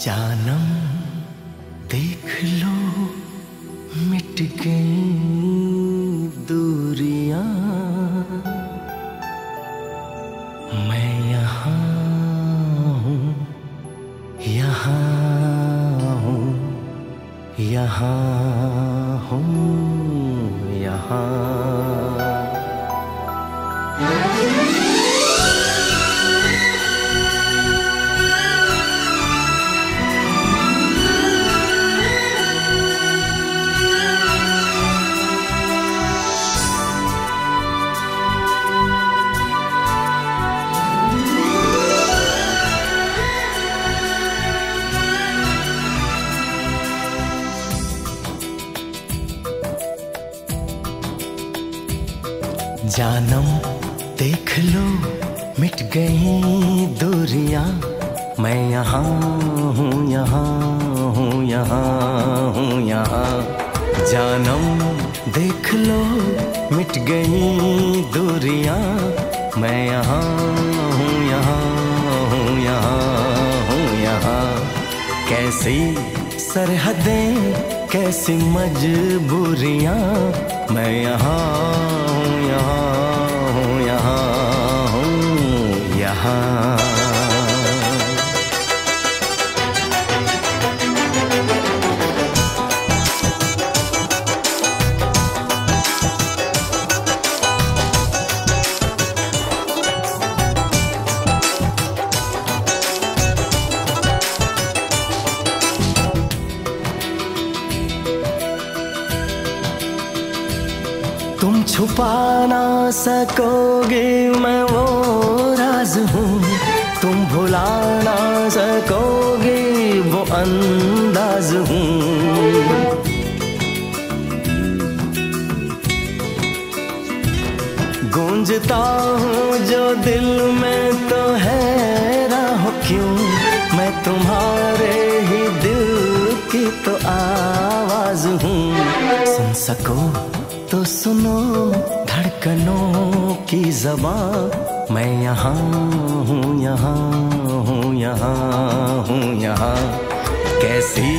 जानम देख लो मिट गई। जानम, देख लो, मिट गई दूरियाँ। मैं यहाँ हूँ यहाँ हूँ यहाँ हूँ, यहाँ। जानम, देख लो, मिट गई दूरियाँ। मैं यहाँ हूँ यहाँ हूँ यहाँ हूँ, यहाँ। कैसी सरहदें, कैसी मजबूरियाँ। मैं यहाँ यहाँ हूँ यहाँ हूँ यहाँ छुपा ना सकोगे मैं वो राज हूँ। तुम भुला ना सकोगे वो अंदाज हूँ। गूंजता हूँ जो दिल में तो है राह क्यों? मैं तुम्हारे ही दिल की तो आवाज़ हूँ। सुन सको। तो सुनो, धड़कनों की जबा मैं यहाँ हूँ यहाँ हूँ यहाँ हूँ, यहाँ। कैसी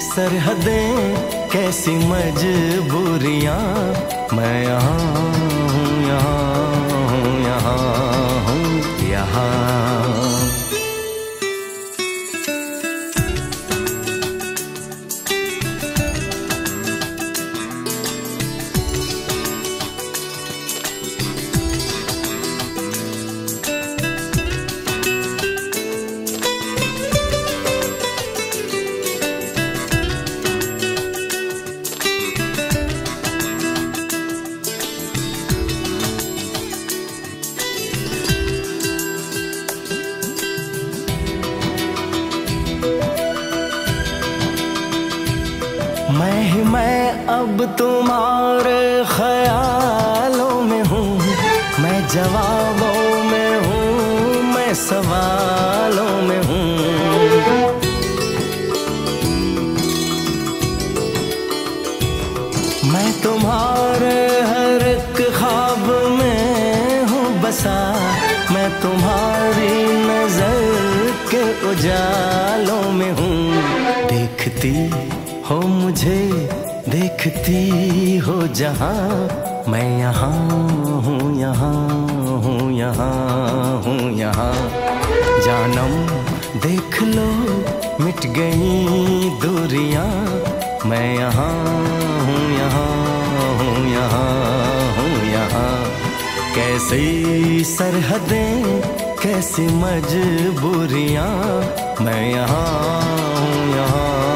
सरहदें, कैसी मजबूरियाँ। मैं यहाँ हूँ यहाँ हूँ यहाँ हूँ, यहाँ। मैं अब तुम्हारे ख्यालों में हूँ। मैं जवाबों में हूँ, मैं सवालों में हूँ। मैं तुम्हारे हर एक ख्वाब में हूँ बसा। मैं तुम्हारी नज़र के उजालों में हूँ। देखती हो मुझे देखती हो जहाँ। मैं यहाँ हूँ यहाँ हूँ यहाँ हूँ, यहाँ। जानम देख लो, मिट गई दूरियाँ। मैं यहाँ हूँ यहाँ हूँ यहाँ हूँ, यहाँ। कैसी सरहदें, कैसी मजबूरियाँ। मैं यहाँ हूँ, यहाँ।